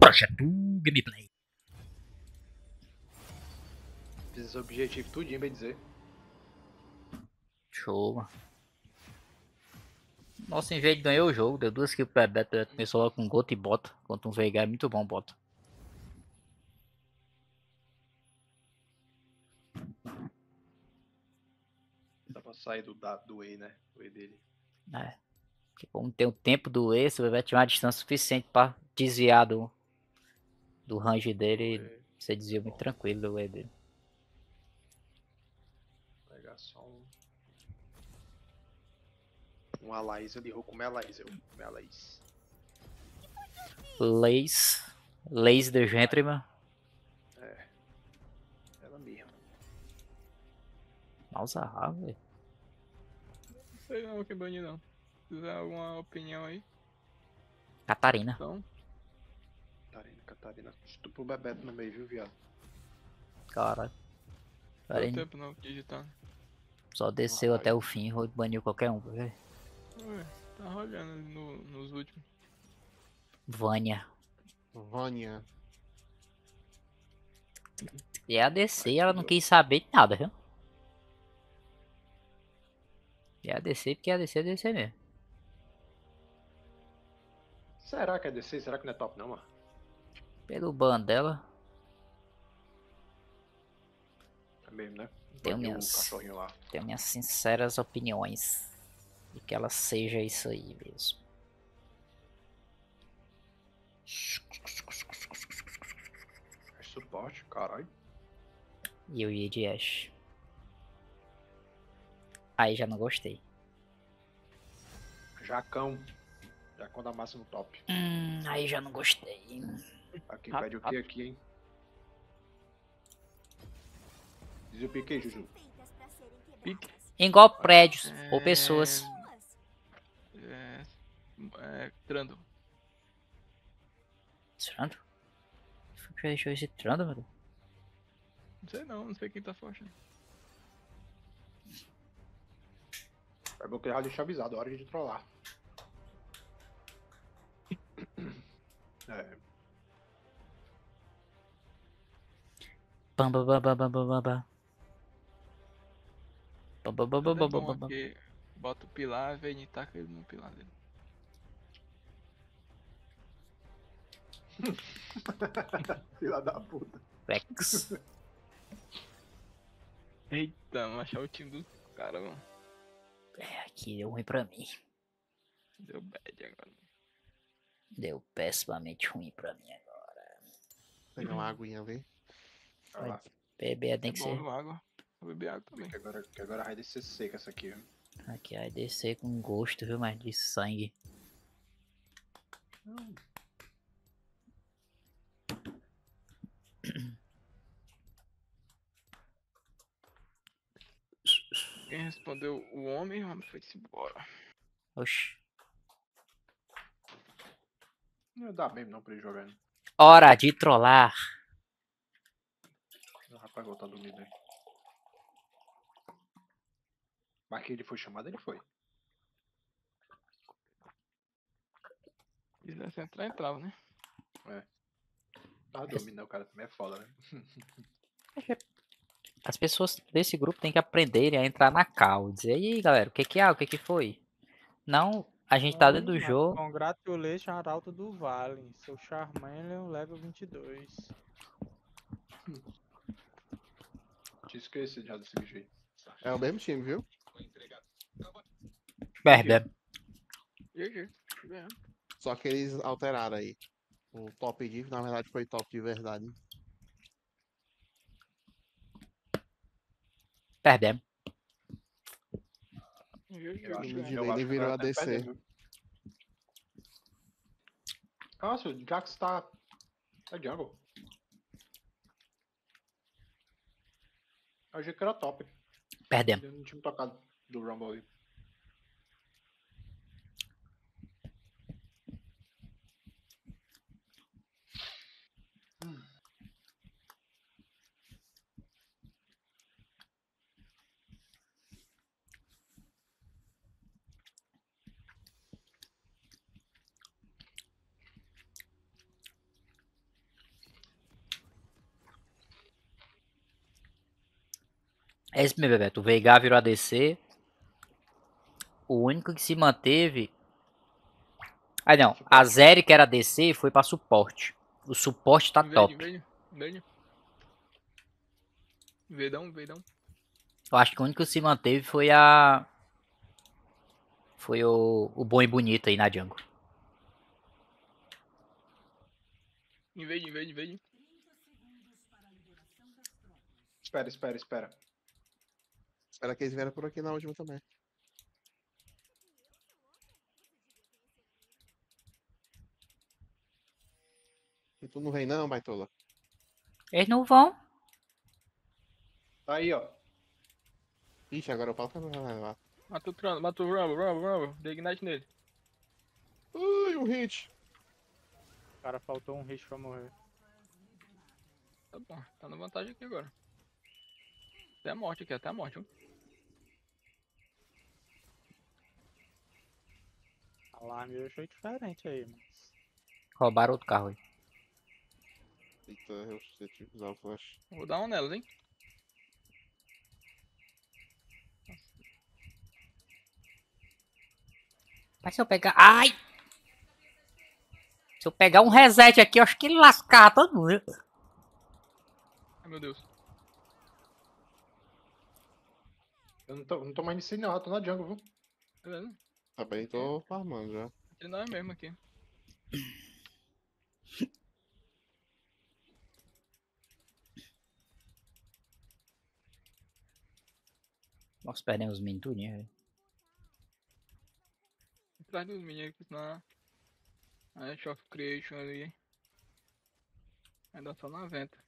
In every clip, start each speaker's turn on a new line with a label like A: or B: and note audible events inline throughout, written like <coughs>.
A: Projeto Gameplay.
B: Fiz esse objetivo tudinho, bem dizer.
A: Show. Nossa, em vez de ganhar o jogo, deu duas kills pra. Beto Começou lá com gota e bota. Contra um Veigar é muito bom, bota.
B: Dá pra sair do, da, do E, né? Do E dele.
A: É. Porque como tem o tempo do E, você vai ter uma distância suficiente pra desviar do, do range dele.
B: E
A: Você desvia muito tranquilo do E dele.
B: pegar só um. Um Alais ali, vou comer Alais, eu vou comer Alais.
A: Leis. Leis the Gentleman.
B: Ela mesma.
A: Nossa, velho.
C: Não sei não que banir não. Se tiver alguma opinião aí,
A: Catarina.
C: então.
B: Catarina, Catarina. Estupro o Bebeto no meio, viu, viado?
A: Cara.
C: Não
A: Catarina
C: tempo não digitando.
A: só desceu até o fim e baniu qualquer um, velho.
C: Ué, tá rolando no, nos últimos.
A: Vânia.
D: Vânia.
A: E a DC, ela não quis saber de nada, viu? E a DC, porque a DC é DC mesmo.
B: Será que é DC? Será que não é top não, mano?
A: Pelo ban dela,
B: É mesmo, né?
A: Tem
B: Baniu
A: minhas- tenho minhas sinceras opiniões. De que ela seja isso aí mesmo.
B: É suporte, caralho.
A: E eu ia de Ash. Aí já não gostei.
B: Jacão. Jacão da massa no top.
A: Hum, aí já não gostei.
B: Aqui, pede o que aqui, hein? Diz o pique, Juju.
C: Pique.
A: Igual prédios ou pessoas.
C: É. É. Trando.
A: Trando? Por que deixou esse Trando, mano?
C: Não sei não, não sei quem tá forte.
B: É bom que já deixa avisado, é hora de trollar. É,
A: Bam, bam, bam, bam, bam, bam, bam, bam. Bam, bam, bam, bam,
C: É bota o pilar, vem e taca ele no pilar dele.
B: filha da puta.
A: Rex.
C: Eita, vamos achar o time do cara, mano.
A: É, aqui deu ruim pra mim.
C: Deu bad agora.
A: Deu pessimamente ruim pra mim agora.
D: Pegar uma aguinha ali.
B: Vai lá,
A: Bebê tem
C: É
A: que
C: bom,
A: ser.
C: água. Vou beber água também.
B: que agora, que agora vai descer seca essa aqui, viu?
A: Aqui vai descer com gosto, viu? Mas de sangue.
C: Quem respondeu o homem, o homem foi-se embora.
A: Oxi.
B: Não dá mesmo não pra ele jogando.
A: Hora de trollar.
B: O rapaz voltar dormindo aí. Mas que ele foi chamado, ele foi.
C: Se quisesse entrar, entrava, né?
B: Tá dormindo, né? O cara também é foda, né? <laughs>
A: As pessoas desse grupo têm que aprender a entrar na cal. Dizer, e aí, galera, o que que é? O que que foi? Não, a gente tá dentro do jogo.
E: Congratulations, Arauto do Vale. Seu Charmeleon level 22.
B: Tinha esquecido já desse bicho aí.
D: É o mesmo time, viu?
A: Bebe.
C: GG.
D: Só que eles alteraram aí. O top div, na verdade, foi top de verdade.
A: Perdemos.
D: Ele
B: que
D: virou
B: tá
D: ADC.
B: Nossa, o Jax tá. É jungle. Eu achei que era top.
A: Perdemos.
B: Ele não tinha me tocado do Rumble aí.
A: É esse mesmo, Bebeto. O Veigar virou ADC. O único que se manteve. Ah, não. A Zeri, que era ADC, foi pra suporte. O suporte tá top.
C: invade, invade. Vedão, vedão.
A: Eu acho que o único que se manteve foi a. Foi o, o bom e bonito aí na jungle.
C: Invade, invade, invade.
B: Espera, espera, espera.
D: Espera que eles vieram por aqui na última também. E tu não vem não, baitola?
A: Eles não vão.
B: Tá aí, ó.
D: Ixi, agora o pau tá levar.
C: Mata o Trano, mata o Rumble, Rumble, Rumble. Dei Ignite nele.
D: Ui, um hit.
E: O cara faltou um hit pra morrer.
C: Tá bom, tá na vantagem aqui agora. Até a morte aqui, até a morte. viu?
E: Alarme eu achei diferente aí, mas.
A: Roubaram outro carro aí.
D: Eita, eu que usar o flash.
C: Vou dar uma nelas, hein?
A: Mas se eu pegar. Ai! Se eu pegar um reset aqui, eu acho que ele lascar todo mundo.
C: Ai meu Deus.
B: Eu não tô, não tô mais nisso aí não, eu tô na jungle, viu?
C: Beleza?
D: Tá bem, tô farmando já.
C: Ele não é mesmo aqui.
A: Nós perdemos os minions tudinho, velho.
C: Atrás dos aqui na. Ash of Creation ali. Vai dar só na venta.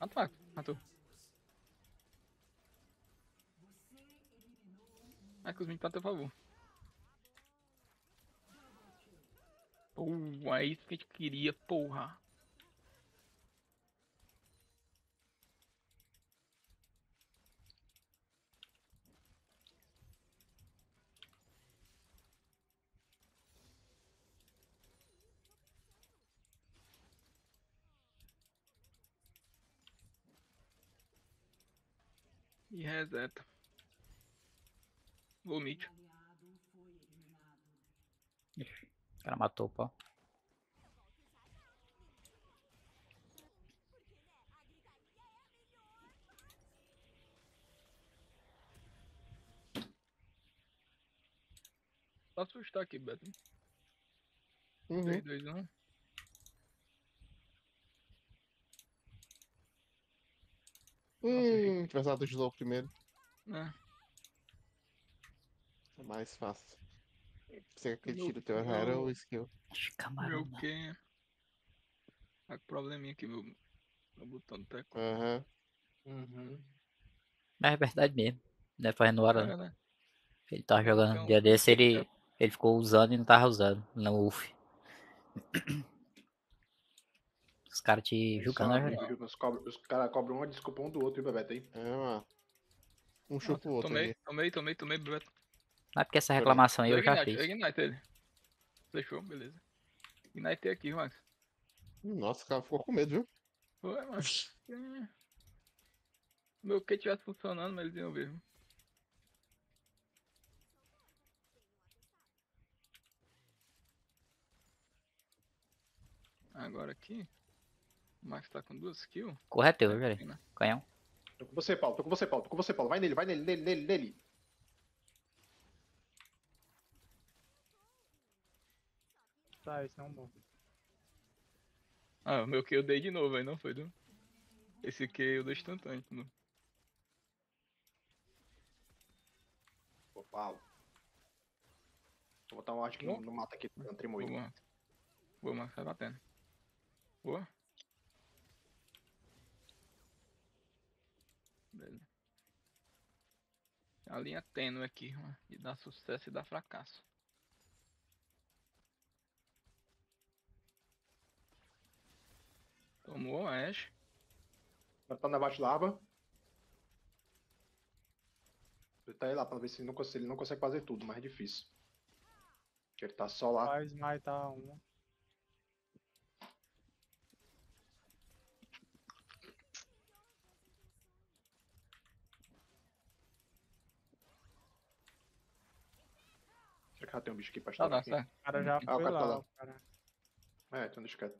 C: Mata, matou. É que os minions tá a teu favor. Pô, é isso que a gente queria, porra. E reseta. Vomite.
A: O cara matou o pau.
C: Só assustar aqui, Beto.
D: Uhum.
C: 3, 2, 1.
D: Hum, tivesse dado o slow primeiro.
C: É.
D: É mais fácil. Você que aquele tiro teu era o skill.
A: Ixi,
C: Meu
A: camarão.
C: que. Tá com probleminha aqui, meu. Meu botão do teco.
D: Aham.
B: Uhum.
A: Mas é verdade mesmo. Não é fazendo hora, não.
C: É, né?
A: Ele tava jogando
C: Então,
A: um dia desse, ele, ele ficou usando e não tava usando no UF. Os caras te julgando, né?
B: Os, os caras cobram uma desculpa um do outro, viu, Bebeto aí?
D: É, mano. Um chupa o outro
C: Tomei,
D: ali.
C: tomei, tomei, tomei, Beto.
A: Não é porque essa reclamação aí eu já
C: Ignite,
A: fiz.
C: Ignite ele. Fechou, beleza. Ignite aqui, Max.
D: Nossa, o cara ficou com medo, viu?
C: Foi, mano. É. Meu que tivesse funcionando, mas eles iam ver. viu? Agora aqui. O Max tá com duas kills.
A: Correto, eu, velho.
C: né?
A: Canhão.
B: Tô com você, Paulo, tô com você, Paulo, tô com você, Paulo. Vai nele, vai nele, nele, nele, nele.
E: Tá, esse não bom.
C: Ah, o meu que eu dei de novo aí, não foi, do? Esse que eu dei instantâneo. novo.
B: Pô, Paulo. Vou botar um arte que não, não mata aqui, não aí.
C: Max. Boa, Max, tá batendo. Boa. Beleza. A linha tênue aqui, mano. De dar sucesso e dar fracasso. Tomou a Ash.
B: Vai tá na baixa larva. Ele tá aí lá pra ver se ele não, cons- se ele não consegue fazer tudo, mas é difícil. Porque ele tá só lá.
E: Vai smitar uma.
B: Já tem um bicho aqui pra
C: Tá,
B: estourar
C: certo.
E: O cara já
B: Ah, o
E: foi
B: cara tá
E: lá,
B: lá.
E: o cara.
B: É, então deixa quieto.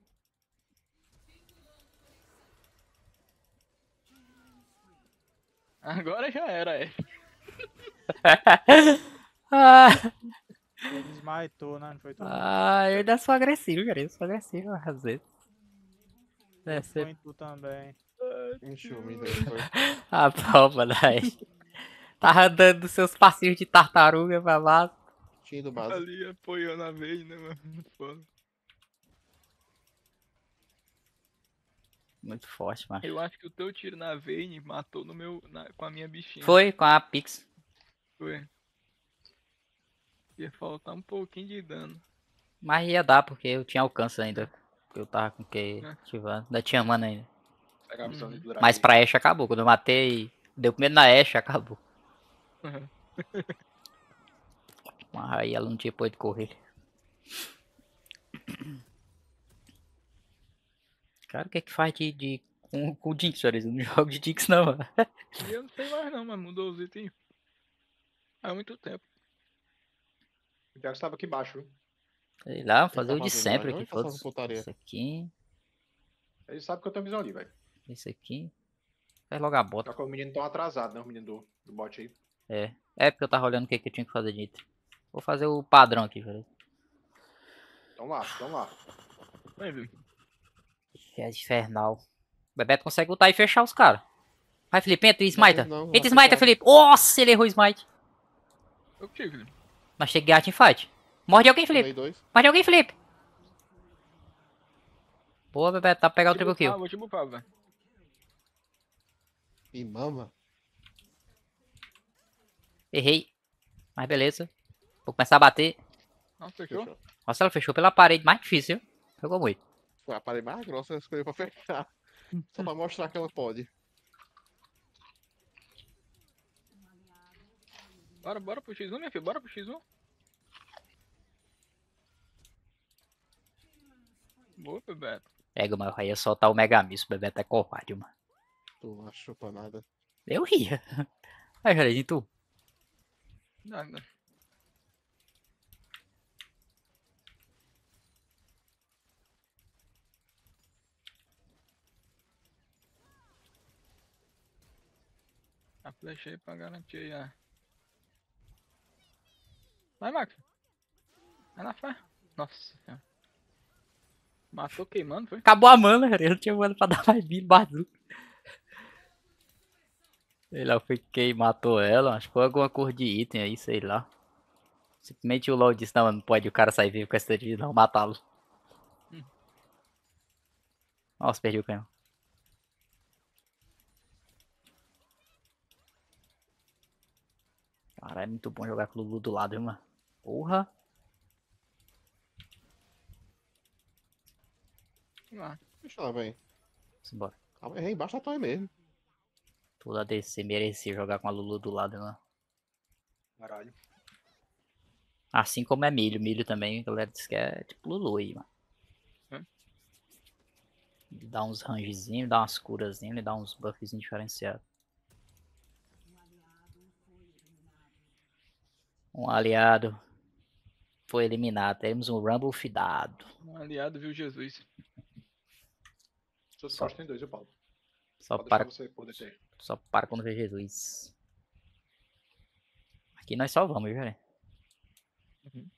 C: Agora já era, é. <laughs>
A: ah,
E: Ele smitou, né? Não foi tudo.
A: ah, eu ainda sou agressivo, cara. Eu sou agressivo às vezes. É, você...
E: em tu também.
D: Encheu, me deu. Foi.
A: A prova da Tava dando seus passinhos de tartaruga pra lá.
D: Tinha base.
C: Ali apoiando a vez, né, mano? Foda.
A: Muito forte, mano.
C: Eu acho que o teu tiro na Vayne matou no meu, na- com a minha bichinha.
A: Foi com a Pix.
C: Foi. Ia faltar um pouquinho de dano.
A: Mas ia dar, porque eu tinha alcance ainda. Eu tava com o que
C: É.
A: ativando. Ainda tinha mana ainda.
C: Uhum.
A: Mas pra Ashe acabou. Quando eu matei. Deu medo na Ashe, acabou.
C: Uhum. <laughs>
A: Mas aí ela não tinha pôde correr. Cara, o que é que faz de, de com, com o Jinx, Juarez? Eu não jogo de Jinx não, mano.
C: Eu não sei mais não, mas mudou os itens. Há muito tempo.
B: O Jax tava aqui embaixo?
A: Sei lá, fazer o de sempre
D: dragão
A: aqui.
D: tá?
A: Isso aqui,
B: Ele sabe que eu tenho visão ali, velho.
A: isso aqui. Faz logo a bota.
B: Só que os meninos tão atrasados, né? Os meninos do, do bot aí.
A: É. É porque eu tava olhando o que, que eu tinha que fazer de item. Vou fazer o padrão aqui, velho.
B: Tão lá, tão lá.
C: Vai.
A: Que é infernal. O Bebeto consegue lutar e fechar os caras. Vai, Felipe, entra e smita.
D: não, não
A: Entra e smita,
D: fechar.
A: Felipe. Nossa, ele errou o smite.
C: Eu tive.
A: Mas cheguei a teamfight. Morde alguém, Felipe. Morde alguém, Felipe. Boa, Bebeto. Dá pra pegar o triple kill.
C: vou te bufar, velho.
D: E mama.
A: Errei. Mas beleza. Vou começar a bater.
C: Não, fechou?
D: Fechou.
A: Nossa, ela fechou pela parede mais difícil. Pegou muito.
D: Foi a parede mais grossa que eu escolhi pra fechar. Só pra mostrar que ela pode.
C: Bora, bora pro X1, minha filha. Bora pro X1. Boa, Bebeto.
A: Pega, mano. Eu ia soltar o Mega Miss. O Bebeto é covarde, mano.
D: Tu não achou pra nada.
A: Eu ria. Aí, Juarez, e tu?
C: Nada. A flecha aí pra garantir aí a. Vai, Max. Vai na fé. Nossa senhora. Matou queimando, foi?
A: Acabou a mana, cara. Eu não tinha mana pra dar mais vida, bazuca. Sei lá, foi quem matou ela. Acho que foi alguma cor de item aí, sei lá. Simplesmente o LoL disse, não, não pode o cara sair vivo com essa de não, matá-lo.
C: Hum.
A: Nossa, perdi o canhão. Caralho, é muito bom jogar com o Lulu do lado, mano? Porra.
C: Ah,
D: Deixa ela bem.
A: Simbora.
D: Calma, errei embaixo da torre mesmo.
A: Toda DC merecia jogar com a Lulu do lado, mano.
B: Caralho.
A: Assim como é milho. Milho também, a galera diz que é tipo Lulu aí, mano. Dá uns rangezinhos, dá umas curazinhas, ele dá uns buffzinhos diferenciados. Um aliado foi eliminado. Temos um Rumble fidado.
C: um aliado viu Jesus.
B: Seus costas tem dois, viu, Paulo?
A: Só
B: Pode
A: para,
B: poder ter.
A: só para quando vê Jesus. Aqui nós só vamos, viu, velho?
C: Uhum.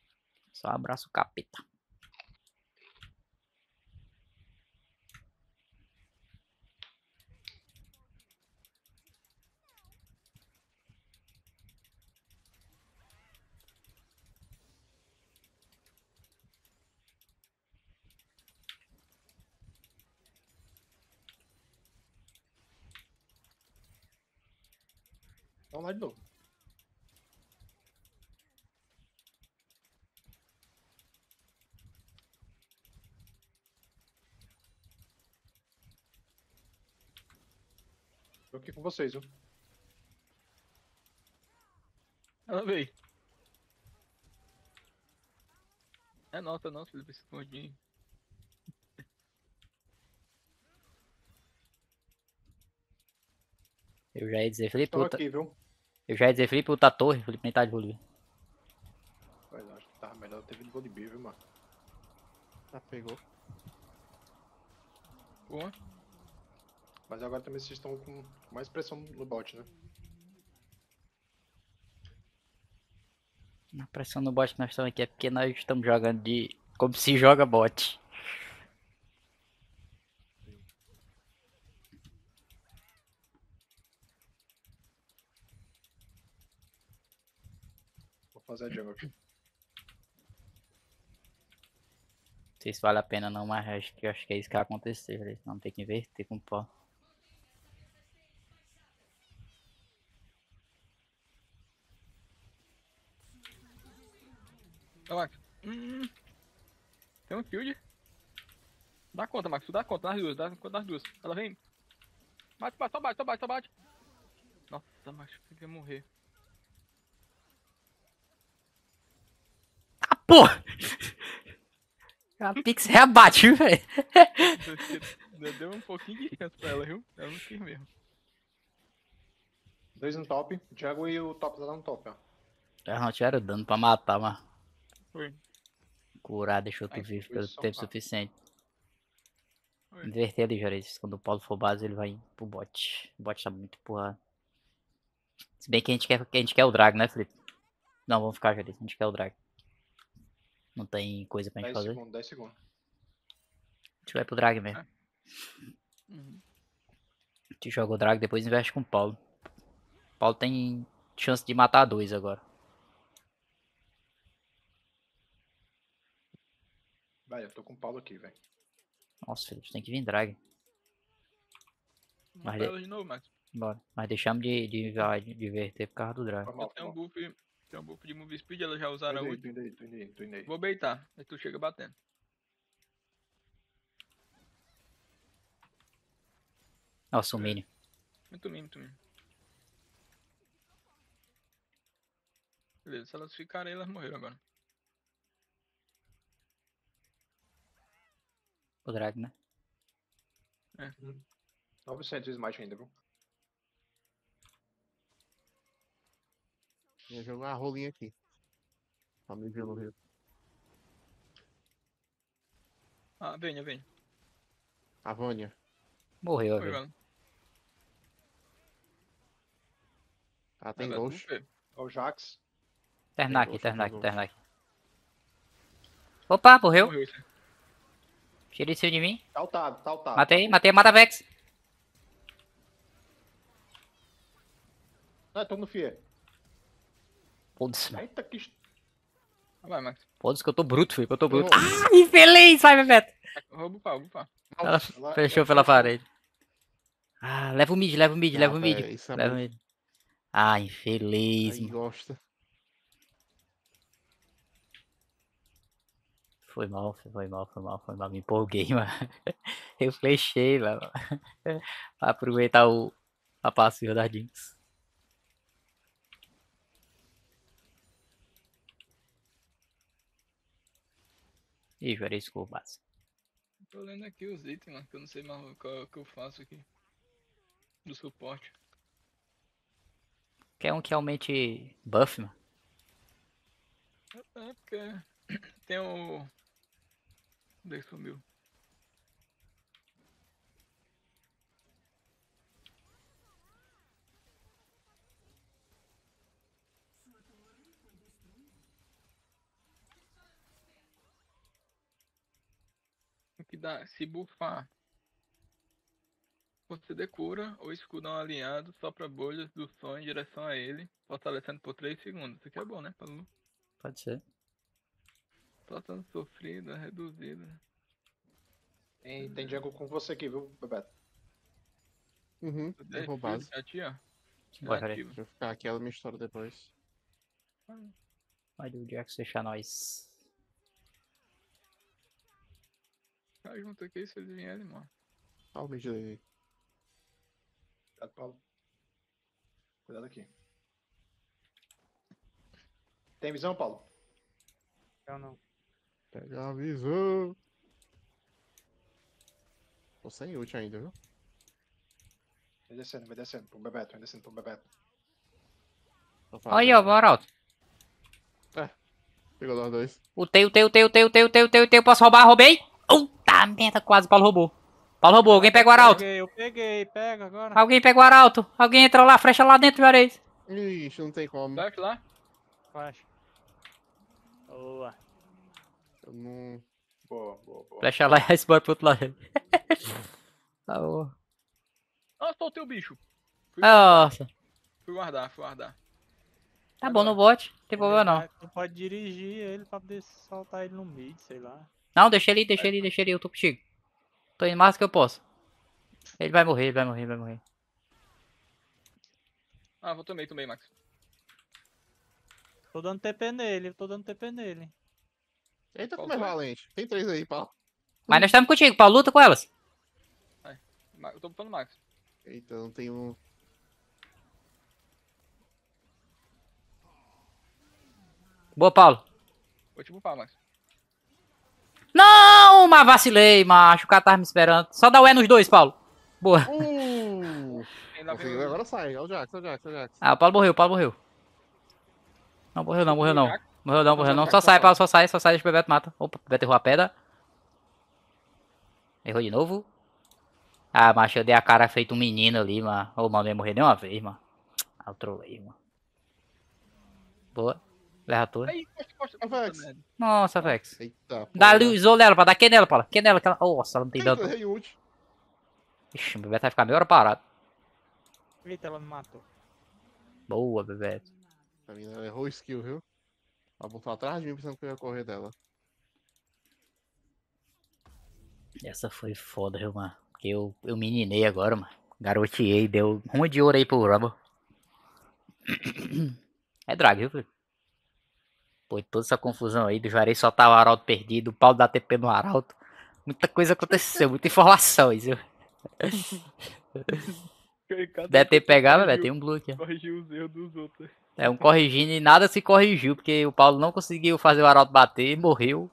A: Só abraço o capeta.
B: Vamos lá de novo. aqui com vocês, viu?
C: Ela veio. É nossa, não, Felipe, esse escondinho.
A: Eu já ia dizer, Felipe,
B: Estão
A: luta.
B: aqui, viu?
A: Eu já ia dizer, Felipe, a torre. Felipe nem tá de Bolívia.
B: Mas acho que tava melhor ter vindo Gold Beer, viu, mano?
D: Já pegou.
C: Boa.
B: Mas agora também vocês estão com mais pressão no bot, né?
A: A pressão no bot que nós estamos aqui é porque nós estamos jogando de. Como se joga bot.
B: Fazer a jungle aqui.
A: Não sei se vale a pena não, mas acho que, acho que é isso que vai acontecer, velho. Vamos ter que inverter com o pó.
C: Ó, Max. Hum. Tem um shield. Dá conta, Max. Tu dá conta nas duas, dá conta nas duas. Ela vem. Bate, bate, só bate, só bate, só bate. Nossa, Max, eu queria morrer.
A: Porra! A Pix reabate, viu, velho?
C: Deu- Deu um pouquinho de chance pra ela, viu? Ela não quis mesmo.
B: Dois no top, o Jungle e o top tá no top, ó.
A: Já não tiveram dano pra matar, mas
C: Foi.
A: curar deixou tu vivo pelo
B: só
A: tempo
B: pá.
A: suficiente.
C: Foi.
A: Inverter ali. Quando o Paulo for base, ele vai pro bot. O bot tá muito empurrado. Se bem que a gente quer, que a gente quer o drag, né, Felipe? Não, vamos ficar, Juarez. A gente quer o drag. Não tem coisa pra gente
B: 10
A: fazer.
B: segundos, 10 segundos.
A: A gente vai pro drag mesmo.
C: Uhum.
A: A gente joga o drag, depois investe com o Paulo. O Paulo tem chance de matar dois agora.
B: Vai, eu tô com o Paulo aqui, velho.
A: Nossa, Felipe, tem que vir drag. Mas-
C: ela de novo, Max.
A: Bora. Mas deixamos de, de, de, de inverter por causa do drag.
B: Foi
C: Tem um buff. Tem um buff de move speed, ela já usaram a ult. Vou beitar, aí tu chega batendo.
A: Nossa, o mini.
C: Muito mim, muito mim. Beleza, se elas ficarem, elas morreram agora.
A: O drag, né?
B: 900 de smite ainda, viu?
D: Ia jogar uma rolinha aqui. Pra me ver no rio.
C: Ah, venha, venha.
D: A Vânia.
A: Morreu, velho.
D: Ela tem
C: é
D: ghost.
C: tudo
B: Ó o Jax.
A: Aqui, terminar aqui. Opa, morreu.
C: Morreu.
A: Tira isso de mim.
B: Tá altado, tá altado.
A: Matei, matei, mata Vex.
B: Não, tô no FIE.
A: Foda-se, mano.
B: Eita, que...
C: Ah, vai, Max.
A: Foda-se que eu tô bruto, filho, que eu tô bruto. Ah, infeliz, vai, Bebeto.
C: Pau, rouba o pau.
A: Ela
B: Ela-
A: fechou
B: ela
A: pela parede. Ah, leva o mid, leva o mid, leva o
D: Ah,
A: mid.
D: é
A: Leva o mid. Ah, infeliz,
D: Aí gosta.
A: Foi mal, foi mal, foi mal, foi mal. Me empolguei, <laughs> mano. Eu flechei, mano. Pra aproveitar o, a passiva da Jinx. Ih, Juarez base.
C: Tô lendo aqui os itens, mano, que eu não sei mais o que, eu faço aqui. Do suporte.
A: Quer um que aumente buff, mano?
C: É porque tem o. Onde é que sumiu? Dá? Se buffar. Você decura ou escudo a um alinhado, sopra bolhas do som em direção a ele, fortalecendo por 3 segundos. Isso aqui é bom, né? Lu?
A: Pode ser.
C: Soltando sofrida, reduzida.
B: Tem, tem com você aqui, viu, Bebeto?
D: Uhum. Eu vou base.
C: Aqui, ó.
A: Bora.
D: Deixa eu ficar aqui, ela me estoura depois.
A: Pode o Jax deixar nós.
C: Tá junto aqui se eles vierem, mano.
D: Olha o mid dele.
B: Obrigado, Paulo. Cuidado aqui. Tem visão, Paulo?
E: Eu não.
D: Pega a visão. Tô sem ult ainda, viu?
B: Vai descendo, vai descendo. Pro Bebeto, vai descendo pro Bebeto.
A: Olha aí, ó,
D: fazendo.
A: o Arauto.
D: Pegou nós dois.
A: O teu, o teu, o teu, o teu, o teu, o teu, o teu, o teu. Posso roubar? Roubei. Puta merda, quase o Paulo roubou. Paulo roubou. Alguém pega o Arauto.
E: Peguei, eu peguei, pega agora.
A: Alguém pega o Arauto. Alguém entra lá, frecha lá dentro, Juarez.
D: Ixi, não tem como.
C: Flash lá.
E: Flash. Boa.
D: Eu não.
B: Boa, boa, boa.
A: Flecha lá e <laughs> embora pro outro lado. <laughs> Tá bom.
C: Ah, soltei o bicho. Fui,
A: Nossa.
C: fui guardar, fui guardar.
A: Tá bom no bot. Não tem problema não.
E: Tu pode dirigir ele pra poder soltar ele no mid, sei lá.
A: Não, deixa ele, deixa ele, deixa ele. Eu tô contigo. Tô indo mais que eu posso. Ele vai morrer, ele vai morrer, ele vai morrer.
C: Ah, vou tomei, tomei, Max.
E: Tô dando TP nele, tô dando TP nele.
D: Eita,
C: Qual
D: como é valente. Tem três aí, Paulo.
A: Mas nós estamos contigo, Paulo. Luta com elas.
C: Eu tô botando Max.
D: Eita, não tem um.
A: Boa, Paulo.
C: Vou te bufar, Max.
A: Não, mas vacilei, macho. O cara tava me esperando. Só dá o E nos dois, Paulo. Boa.
D: Uh! Agora sai. É o Jax, é o Jax, é o Jax.
A: Ah, o Paulo morreu, o Paulo morreu. Não, morreu não, morreu não. Morreu não, morreu não.
B: Só sai,
A: Paulo, só sai, só sai, deixa o Bebeto mata. Opa, o Bebeto errou a pedra. Errou de novo. Ah, macho, eu dei a cara feito um menino ali, mano. Ô, mano, não ia morrer nem uma vez, mano. Ah, eu trolei, mano. Boa. Leva a torre.
C: Aí, costa, costa.
D: Vex.
C: Puta merda.
A: Nossa, Vex.
D: Eita.
A: Dá
D: porra.
A: ali o isolo nela, pra dar que nela, Paula. Que nela, que ela... Nossa, ela não tem dano. Ixi, o Bebeto vai ficar meia hora parado.
E: Eita, ela me matou.
A: Boa, Bebeto.
D: A mina errou o skill, viu? Ela voltou atrás de mim pensando que eu ia correr dela.
A: Essa foi foda, viu, mano? Porque eu, eu meninei agora, mano. Garoteei, deu uma de ouro aí pro Rumble. <coughs> É drag, viu, filho? Pô, e toda essa confusão aí do Juarez só tava o Arauto perdido, o Paulo da TP no Arauto. Muita coisa aconteceu, muita informação, viu? Deve ter pegado, velho, tem um blue aqui.
C: Corrigiu os erros dos outros.
A: É um corrigindo e nada se corrigiu, porque o Paulo não conseguiu fazer o Arauto bater, morreu.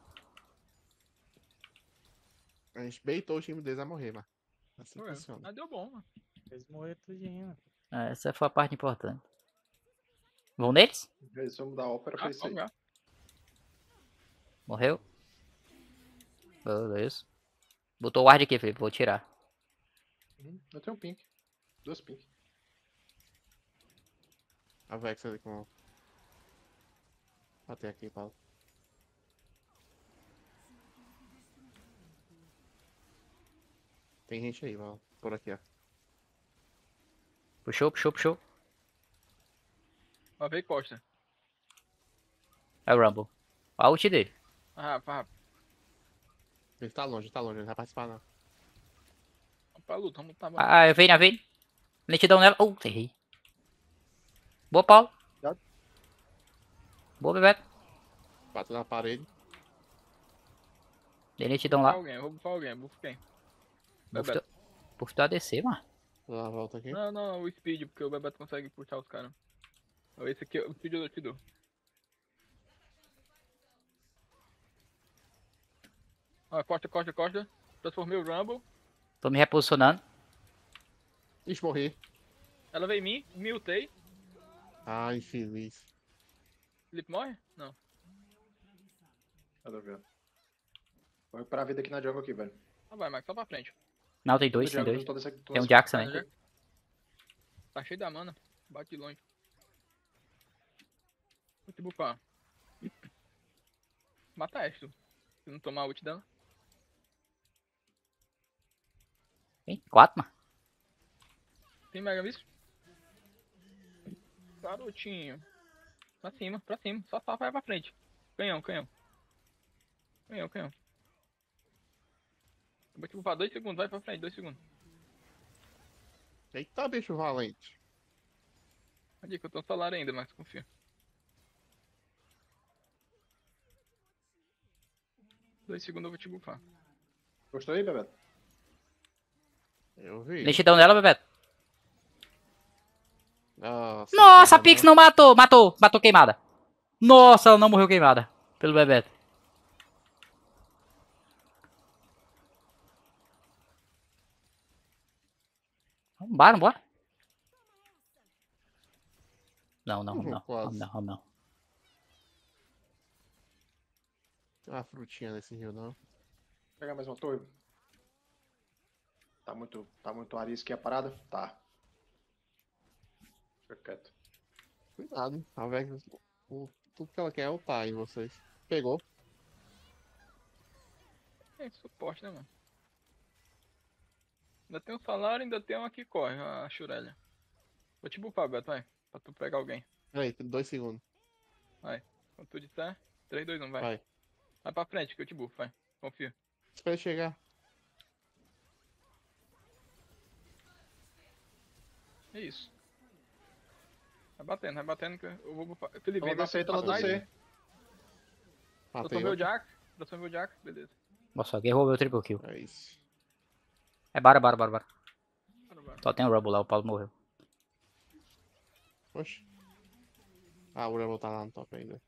D: A gente baitou o time deles a morrer, mas. Assim
C: Ué,
D: funciona.
C: Mas deu bom, mano.
E: Eles morreram tudinho.
A: É, Essa foi a parte importante. Vão neles?
B: Resumo da ópera
C: Ah,
B: foi isso aí.
A: Morreu. Beleza. Botou o ward aqui, Felipe. Vou tirar.
B: Uhum, Eu tenho um pink. Dois pink.
D: A Vex ali com. Bater aqui, Paulo. Tem gente aí, Paulo. Por aqui, ó.
A: Puxou, puxou, puxou.
C: Uma vez costa.
A: É o Rumble. Olha a ult dele.
C: Ah, rápido, rápido.
D: Ele tá longe, tá longe, ele não vai participar não.
C: Vamos pra luta, vamos lutar.
A: Ah, eu venho, vem. Lentidão nela. Uh, errei. Boa, Paulo.
B: Já.
A: Boa, Bebeto.
D: Bateu na parede.
A: Dei lentidão
C: Vou
A: lá.
C: alguém, vou bufar alguém, vou quem? Bebeto.
A: do- Buff do ADC, mano.
D: Vou dar uma volta aqui.
C: Não, não, o speed, porque o Bebeto consegue puxar os caras. Esse aqui, o speed eu te dou. Ó, costa, costa, costa. Transformei o Rumble.
A: Tô me reposicionando.
D: Ixi, morri.
C: Ela veio em mim, miltei.
D: Ai, infeliz.
C: Felipe morre? Não.
B: Ver? Vou recuperar a vida aqui na jungle aqui, velho.
C: Não vai, Max, só pra frente.
A: Não, tem dois, tem dois.
B: desse
A: Tem um
B: desse-
A: Jax
C: Tá,
A: também.
C: já- Tá cheio da mana. Bate de longe. Vou te bufar. Mata esta. Se não tomar a ult dela.
A: Tem quatro, mano.
C: Tem mega visto? Garotinho. Pra cima, pra cima. Só só vai pra frente. Canhão, canhão. Canhão, canhão. Eu vou te bufar dois segundos, vai pra frente, dois segundos.
D: Eita, bicho valente.
C: Olha que eu tô no salário ainda, mas confia. Dois segundos eu vou te bufar.
B: Gostou aí, Bebeto?
D: Eu vi.
A: Lentidão nela, Bebeto.
D: Nossa,
A: Nossa, a Pix não matou. Matou. Matou queimada. Nossa, ela não morreu queimada. Pelo Bebeto. Vambora, vambora. Não, não, não. Não, não, não.
D: Tem uma frutinha nesse rio, não.
B: Pegar mais uma torre. Tá muito, tá muito arisco aqui a parada? Tá. Fica quieto.
D: Cuidado. A Vex, o, tudo que ela quer é ultar em vocês. Pegou.
C: É suporte, né, mano? Ainda tem um salário, ainda tem uma que corre, a Shurelia. Vou te bufar, Beto, vai. Pra tu pegar alguém.
D: Peraí, tem dois segundos.
C: Quando tu disser, 3, 2, 1, vai.
D: Vai.
C: Vai pra frente que eu te bufo, vai. Confia.
D: Espera chegar.
C: É isso. Vai batendo, vai batendo que eu vou bufar. Felipe,
B: Tô
C: vem trás.
B: DC.
C: Eu
D: Matei
C: tô meu. Jack. Eu tô meu Jack, beleza.
A: Nossa, alguém roubou o triple kill.
D: É isso.
A: É bora, bora, bora, bora.
C: Bora, bora.
A: Só tem o Rumble lá, o Paulo morreu.
D: Oxe. Ah, o Rebel tá lá no top ainda.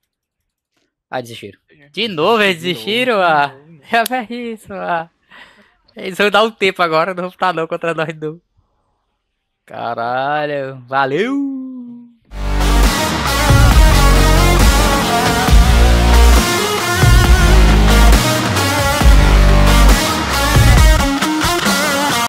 A: Ah, desistiram. De novo eles desistiram, ah. <laughs> É isso, ah. Eles vão dar um tempo agora, não vou lutar não contra nós não. Caralho, valeu!